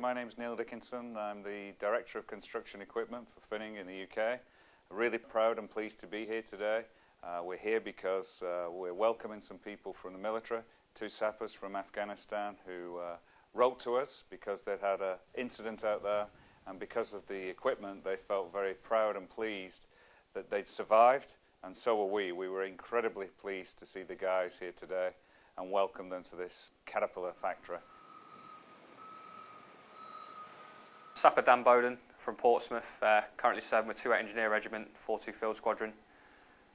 My name is Neil Dickinson. I'm the Director of Construction Equipment for Finning in the UK. Really proud and pleased to be here today. Uh, we're here because uh, we're welcoming some people from the military, two sappers from Afghanistan who uh, wrote to us because they'd had an incident out there and because of the equipment they felt very proud and pleased that they'd survived and so were we. We were incredibly pleased to see the guys here today and welcome them to this Caterpillar factory. Sapper Dan Boden from Portsmouth, uh, currently serving with 28 Engineer Regiment, 42 Field Squadron.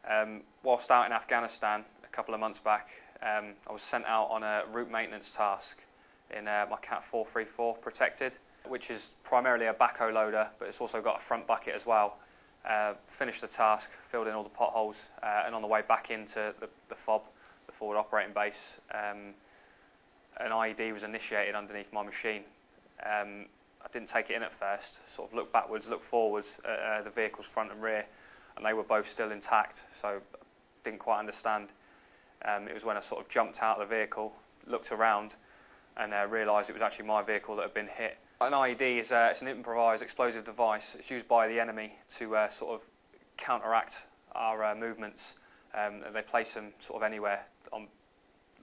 Um, whilst out in Afghanistan a couple of months back, um, I was sent out on a route maintenance task in uh, my Cat 434 protected, which is primarily a backhoe loader, but it's also got a front bucket as well. Uh, finished the task, filled in all the potholes, uh, and on the way back into the, the FOB, the forward operating base, um, an IED was initiated underneath my machine. Um, I didn't take it in at first, sort of looked backwards, looked forwards at uh, the vehicle's front and rear, and they were both still intact, so didn't quite understand. Um, it was when I sort of jumped out of the vehicle, looked around, and uh, realised it was actually my vehicle that had been hit. An IED is uh, it's an improvised explosive device. It's used by the enemy to uh, sort of counteract our uh, movements. Um, they place them sort of anywhere on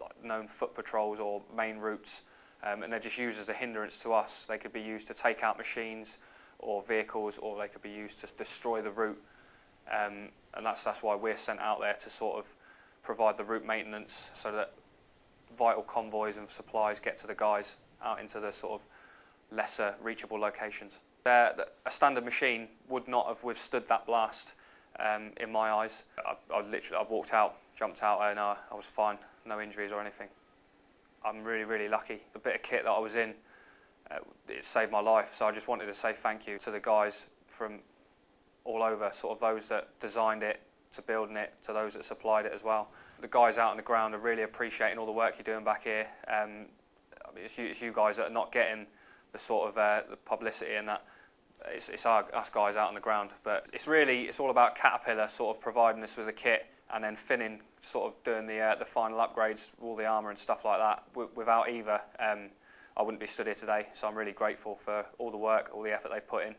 like, known foot patrols or main routes. Um, and they're just used as a hindrance to us. They could be used to take out machines or vehicles, or they could be used to destroy the route. Um, and that's, that's why we're sent out there to sort of provide the route maintenance so that vital convoys and supplies get to the guys out into the sort of lesser reachable locations. Uh, a standard machine would not have withstood that blast um, in my eyes. I, I literally I walked out, jumped out, and uh, I was fine, no injuries or anything. I'm really, really lucky. The bit of kit that I was in, uh, it saved my life. So I just wanted to say thank you to the guys from all over, sort of those that designed it, to building it, to those that supplied it as well. The guys out on the ground are really appreciating all the work you're doing back here. Um, I mean, it's, you, it's you guys that are not getting the sort of uh, the publicity and that. It's, it's our, us guys out on the ground, but it's really it's all about Caterpillar sort of providing us with the kit and then Finning sort of doing the uh, the final upgrades, all the armour and stuff like that. W without either, um, I wouldn't be stood here today. So I'm really grateful for all the work, all the effort they've put in.